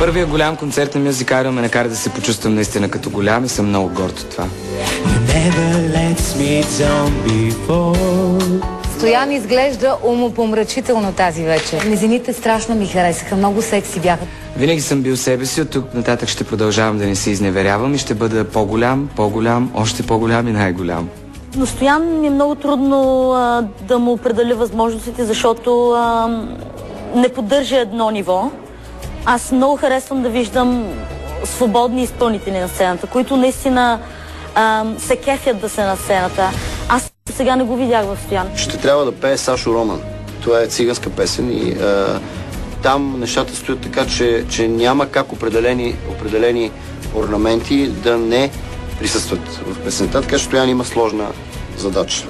Първият голям концерт на Мюзикарио ме накара да се почувствам наистина като голям и съм много горд от това. Стоян изглежда умопомрачително тази вечер. Незините страшно ми харесаха, много секси бяха. Винаги съм бил себе си, от тук нататък ще продължавам да не се изневерявам и ще бъда по-голям, по-голям, още по-голям и най-голям. Но Стоян ми е много трудно а, да му определя възможностите, защото а, не поддържа едно ниво. Аз много харесвам да виждам свободни изпълнители на сцената, които наистина а, се кефят да се на сцената. Аз сега не го видях в Стоян. Ще трябва да пее Сашо Роман. Това е циганска песен и а, там нещата стоят така, че, че няма как определени, определени орнаменти да не присъстват в песента, така че Стоян има сложна задача.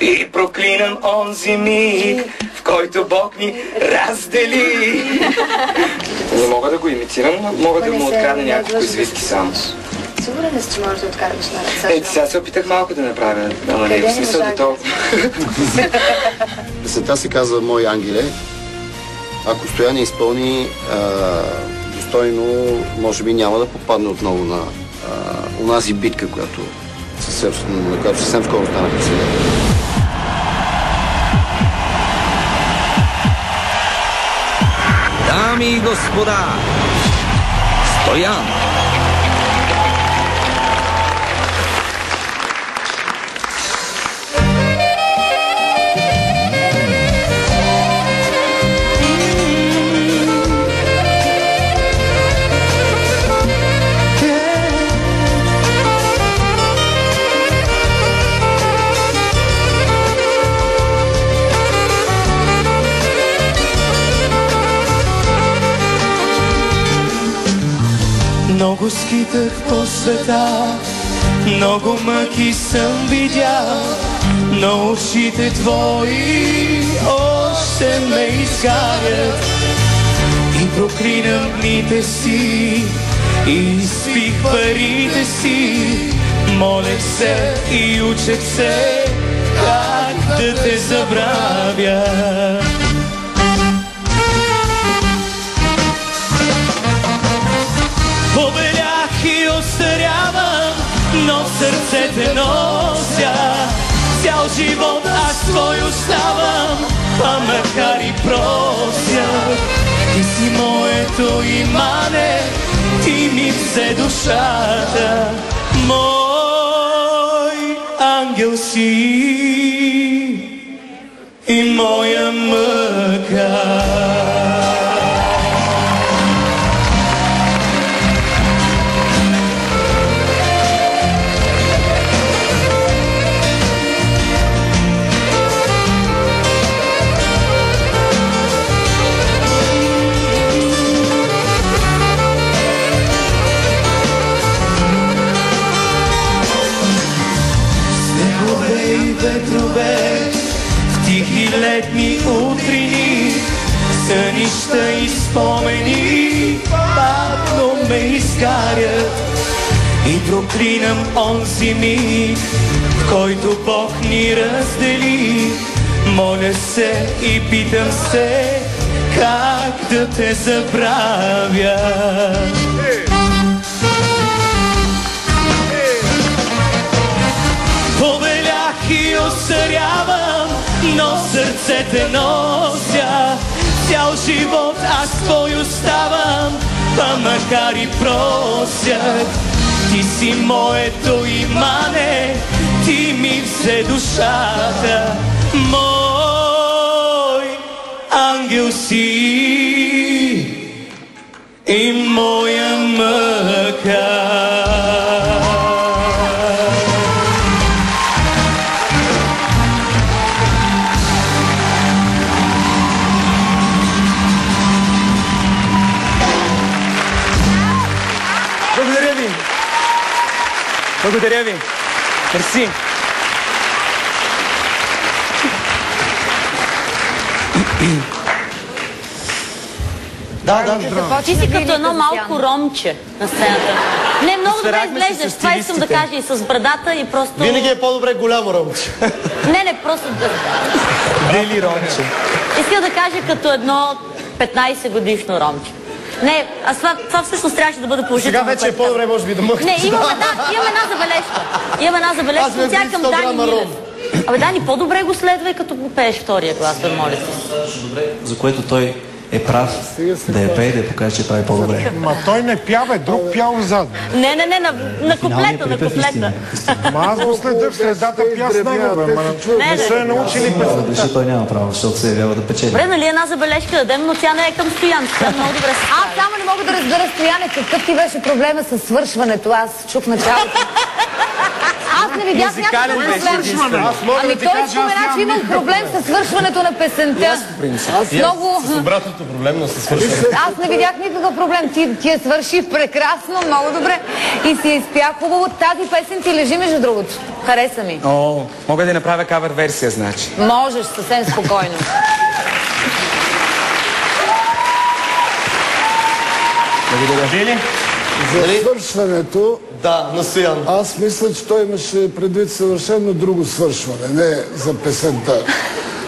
И проклинам онзи миг, в който Бог ни раздели. Не мога да го имитирам, но мога да му открадна няколко извивки само. Сигурен ли си, че можеш да откарваш на ръца? Ей, сега се опитах малко да направя, ама не в смисъл да толкова. Песента се казва Мой ангеле. Ако Стоян я изпълни а, достойно, може би няма да попадне отново на а, унази битка, която съвсем, на която съвсем скоро станаха сега. Дами и господа, Стоян! Много скитах по света, много мъки съм видял, но очите твои още ме изгарят. И проклинам дните си, и спих парите си, молех се и учех се, как да те забравя. Но в сърце нося. Цял живот аз твой оставам, а макар и прося. Ти си моето имане, ти ми взе душата. Мой ангел си и моя изгарят. И проклинам онзи в който Бог ни раздели. Моля се и питам се, как да те забравя. Побелях и осърявам, но сърце те нося. Цял живот аз твой оставам, а макар и просях. Ти си моето имане, ти ми взе душата. Мой ангел си и моя мъка. Благодаря ви. Мерси. Да, да, здраво. Ти си като едно малко ромче на сцената. Не, много добре изглеждаш. Това искам да кажа и с брадата и просто... Винаги е по-добре голямо ромче. Не, не, просто да... Дели ромче. Искам да кажа като едно 15 годишно ромче. Не, аз това, това всъщност трябваше да бъде положително. Сега вече е по-добре, може би да мъкнеш. Не, имам една, имам една забележка. Имам една забележка, Аз тя е бих към 100 Дани Милев. Абе, Дани, по-добре го следвай, като го пееш втория глас, бе, моля се. Добре, за което той е прав да я пее, да я покаже, че прави по-добре. Ма той не пява, друг пял зад. Не, не, не, на, на куплета, на припев куплета. Ма аз го следя в средата пя с него, бе. Ма Не, не са не. я научили Да песента. греши, той няма право, защото се явява да печели. Добре, нали една забележка да дадем, но тя не е към Стоян. Тя много добре се Аз само не мога да разбера, Стояне, какъв ти беше проблема с свършването? Аз чух началото. Аз не видях някакъв проблем. Аз Ами той кажа, аз спомена, че имал проблем с свършването на песента. Много... с обратното проблем, но се свършва. Аз не видях никакъв проблем. Ти, ти я свърши прекрасно, много добре. И си я изпя хубаво. Тази песен ти лежи, между другото. Хареса ми. О, мога да направя кавър версия, значи. Можеш съвсем спокойно. Били? За свършването, Да, на Стоян. аз мисля, че той имаше предвид съвършено друго свършване, не за песента.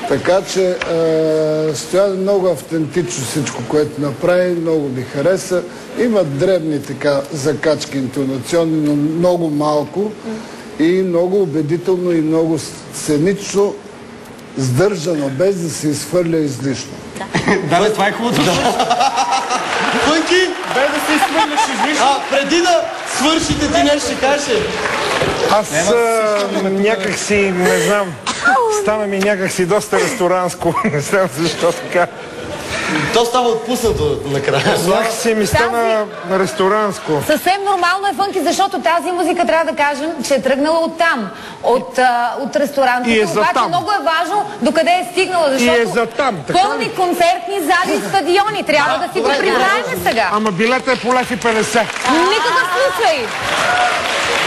Така че е, Стоян е много автентично всичко, което направи, много ми хареса. Има дребни така закачки интонационни, но много малко и много убедително и много сценично, сдържано, без да се изхвърля излишно. Да, бе, това е хубавото. Пънки, Бе да се изхвърляш излишно. а преди да свършите ти нещо ще кажеш. ли? Аз а, някак си, не знам, стана ми някак си доста ресторанско. Не знам защо така. То става отпуснато накрая. Някак си ми стана ресторанско. Съвсем нормално е фънки, защото тази музика трябва да кажем, че е тръгнала от там, от, а, от ресторантите. И е за Обаче там. много е важно докъде е стигнала, защото е за там, така пълни ли? концертни зали и стадиони. Трябва да си го признаем сега. Ама билета е по лев и 50. Никакъв случай.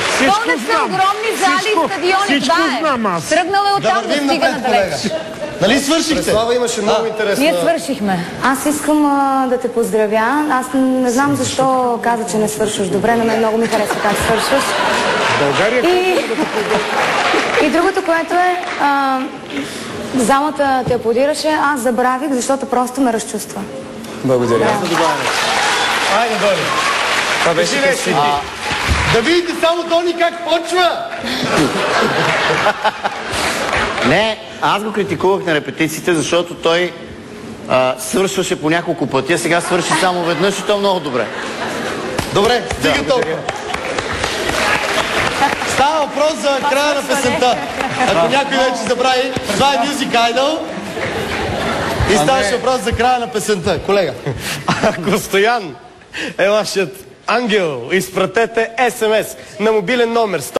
Всичко Пълнят знам. огромни зали Всичко- и стадиони. Всичко Това е. знам аз. Тръгнала е от Да там да стига напред, надалеч. Нали свършихте? Слава имаше много интересна... Ние свършихме. Аз искам а, да те поздравя. Аз не знам защо каза, че не свършваш добре. На мен много ми харесва как свършваш. България И, и другото, което е, а, залата те аплодираше, аз забравих, защото просто ме разчувства. Благодаря. Айде, Дони. Това беше красиво. Да видите само Дони как почва. Не, аз го критикувах на репетициите, защото той а, свършваше по няколко пъти, а сега свърши само веднъж и то много добре. Добре, стига толкова. Става въпрос за края на песента. Ако някой вече забрави, това е Music Idol. И ставаше въпрос за края на песента. Колега. Ако Стоян е вашият ангел, изпратете СМС на мобилен номер